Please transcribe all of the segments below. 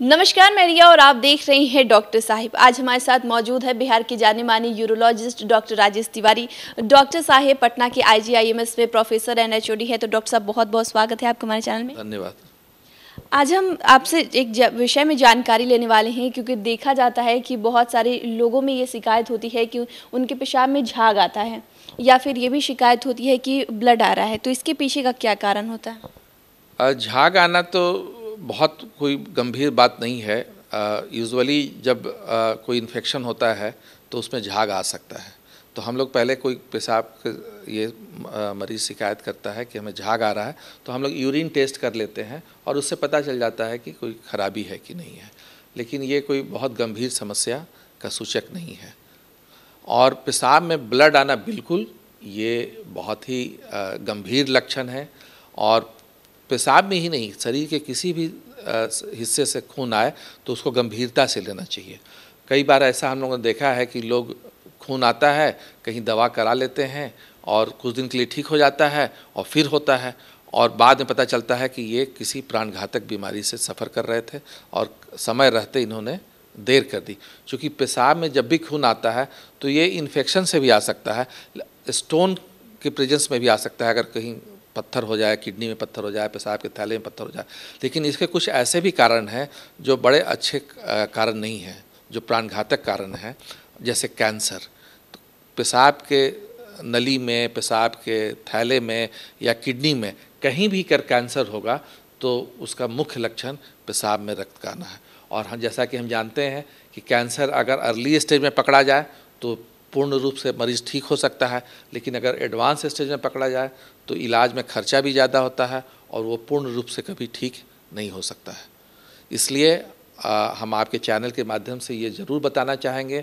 नमस्कार मैं रिया और आप देख रहे हैं डॉक्टर साहिब। आज हमारे साथ मौजूद है बिहार के जाने माने urologist doctor Rajesh Tiwari. Doctor साहेब पटना के आईजीआईएमएस में प्रोफेसर एंड एचओडी है तो डॉक्टर साहब बहुत बहुत स्वागत है आपका हमारे चैनल में। धन्यवाद। आज हम आपसे एक विषय में जानकारी लेने वाले हैं क्योंकि देखा जाता है कि बहुत सारे लोगों में ये शिकायत होती है कि उनके पेशाब में झाग आता है या फिर ये भी शिकायत होती है कि ब्लड आ रहा है। तो इसके पीछे का क्या कारण होता है? झाग आना तो बहुत कोई गंभीर बात नहीं है। यूजुअली जब अ, कोई इन्फेक्शन होता है तो उसमें झाग आ सकता है। तो हम लोग पहले कोई पेशाब ये मरीज़ शिकायत करता है कि हमें झाग आ रहा है तो हम लोग यूरिन टेस्ट कर लेते हैं और उससे पता चल जाता है कि कोई खराबी है कि नहीं है। लेकिन ये कोई बहुत गंभीर समस्या का सूचक नहीं है। और पेशाब में ब्लड आना बिल्कुल ये बहुत ही गंभीर लक्षण है और पेशाब में ही नहीं, शरीर के किसी भी हिस्से से खून आए तो उसको गंभीरता से लेना चाहिए। कई बार ऐसा हम लोगों ने देखा है कि लोग खून आता है, कहीं दवा करा लेते हैं और कुछ दिन के लिए ठीक हो जाता है और फिर होता है और बाद में पता चलता है कि ये किसी प्राणघातक बीमारी से सफ़र कर रहे थे और समय रहते इन्होंने देर कर दी। क्योंकि पेशाब में जब भी खून आता है तो ये इन्फेक्शन से भी आ सकता है स्टोन के प्रेजेंस में भी आ सकता है, अगर कहीं पत्थर हो जाए, किडनी में पत्थर हो जाए, पेशाब के थैले में पत्थर हो जाए। लेकिन इसके कुछ ऐसे भी कारण हैं जो बड़े अच्छे कारण नहीं हैं, जो प्राणघातक कारण हैं, जैसे कैंसर। तो पेशाब के नली में, पेशाब के थैले में या किडनी में कहीं भी कर कैंसर होगा तो उसका मुख्य लक्षण पेशाब में रक्त का आना है। और हम, जैसा कि हम जानते हैं कि कैंसर अगर अर्ली स्टेज में पकड़ा जाए तो पूर्ण रूप से मरीज़ ठीक हो सकता है लेकिन अगर एडवांस स्टेज में पकड़ा जाए तो इलाज में खर्चा भी ज़्यादा होता है और वो पूर्ण रूप से कभी ठीक नहीं हो सकता है। इसलिए आ, हम आपके चैनल के माध्यम से ये ज़रूर बताना चाहेंगे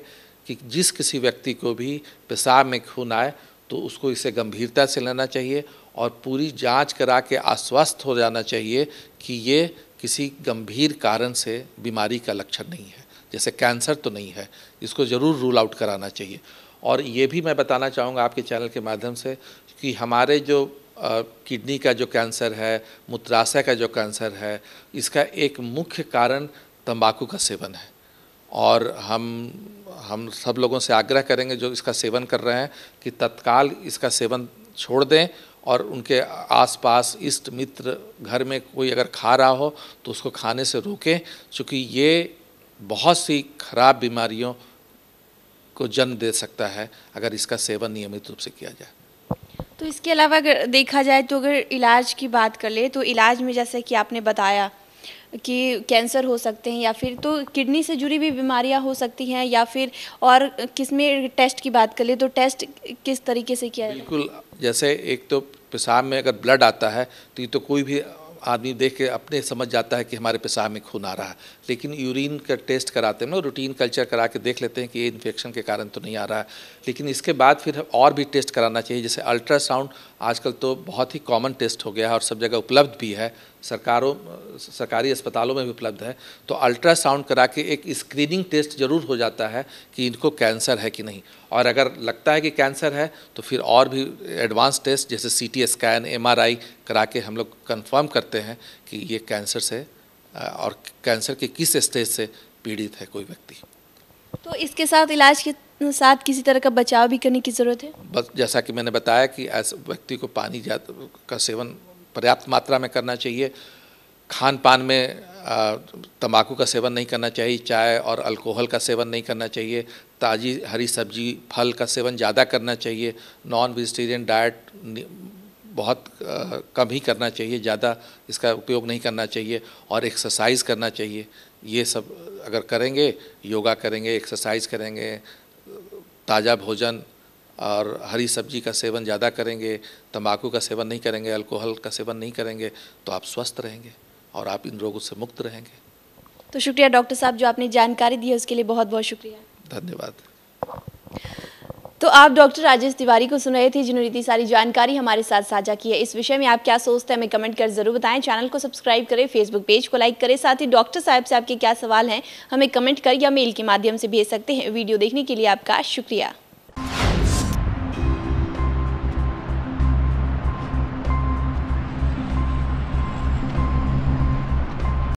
कि जिस किसी व्यक्ति को भी पेशाब में खून आए तो उसको इसे गंभीरता से लेना चाहिए और पूरी जाँच करा के आश्वस्त हो जाना चाहिए कि ये किसी गंभीर कारण से बीमारी का लक्षण नहीं है। जैसे कैंसर तो नहीं है, इसको ज़रूर रूल आउट कराना चाहिए। और ये भी मैं बताना चाहूँगा आपके चैनल के माध्यम से कि हमारे जो किडनी का जो कैंसर है, मूत्राशय का जो कैंसर है, इसका एक मुख्य कारण तंबाकू का सेवन है। और हम हम सब लोगों से आग्रह करेंगे जो इसका सेवन कर रहे हैं कि तत्काल इसका सेवन छोड़ दें और उनके आसपास इष्ट मित्र घर में कोई अगर खा रहा हो तो उसको खाने से रोकें, क्योंकि ये बहुत सी खराब बीमारियों को जन्म दे सकता है अगर इसका सेवन नियमित रूप से किया जाए। तो इसके अलावा अगर देखा जाए तो अगर इलाज की बात कर ले तो इलाज में जैसे कि आपने बताया कि कैंसर हो सकते हैं या फिर तो किडनी से जुड़ी भी बीमारियाँ हो सकती हैं या फिर और किसमें टेस्ट की बात कर ले तो टेस्ट किस तरीके से किया जाए? बिल्कुल जैसे एक तो पेशाब में अगर ब्लड आता है तो ये तो कोई भी आदमी देख के अपने समझ जाता है कि हमारे पेशाब में खून आ रहा है। लेकिन यूरिन का टेस्ट कराते हैं ना, रूटीन कल्चर करा के देख लेते हैं कि ये इन्फेक्शन के कारण तो नहीं आ रहा है। लेकिन इसके बाद फिर और भी टेस्ट कराना चाहिए, जैसे अल्ट्रासाउंड आजकल तो बहुत ही कॉमन टेस्ट हो गया है और सब जगह उपलब्ध भी है। सरकारों सरकारी अस्पतालों में भी उपलब्ध है तो अल्ट्रासाउंड करा के एक स्क्रीनिंग टेस्ट ज़रूर हो जाता है कि इनको कैंसर है कि नहीं। और अगर लगता है कि कैंसर है तो फिर और भी एडवांस टेस्ट जैसे सी टी स्कैन एमआरआई करा के हम लोग कंफर्म करते हैं कि ये कैंसर से और कैंसर के किस स्टेज से पीड़ित है कोई व्यक्ति। तो इसके साथ इलाज के साथ किसी तरह का बचाव भी करने की ज़रूरत है? बस जैसा कि मैंने बताया कि ऐसे व्यक्ति को पानी ज़्यादा का सेवन पर्याप्त मात्रा में करना चाहिए। खान पान में तंबाकू का सेवन नहीं करना चाहिए, चाय और अल्कोहल का सेवन नहीं करना चाहिए, ताज़ी हरी सब्ज़ी, फल का सेवन ज़्यादा करना चाहिए नॉन वेजिटेरियन डाइट बहुत कम ही करना चाहिए, ज़्यादा इसका उपयोग नहीं करना चाहिए और एक्सरसाइज करना चाहिए। ये सब अगर करेंगे, योगा करेंगे एक्सरसाइज करेंगे, ताज़ा भोजन और हरी सब्ज़ी का सेवन ज़्यादा करेंगे तंबाकू का सेवन नहीं करेंगे अल्कोहल का सेवन नहीं करेंगे तो आप स्वस्थ रहेंगे और आप इन रोगों से मुक्त रहेंगे। तो शुक्रिया डॉक्टर साहब जो आपने जानकारी दी है उसके लिए बहुत बहुत शुक्रिया। धन्यवाद। तो आप डॉक्टर राजेश तिवारी को सुन रहे थे जिन्होंने इतनी सारी जानकारी हमारे साथ साझा की है। इस विषय में आप क्या सोचते हैं हमें कमेंट कर ज़रूर बताएँ। चैनल को सब्सक्राइब करें फेसबुक पेज को लाइक करें साथ ही डॉक्टर साहब से आपके क्या सवाल हैं हमें कमेंट कर या मेल के माध्यम से भेज सकते हैं। वीडियो देखने के लिए आपका शुक्रिया।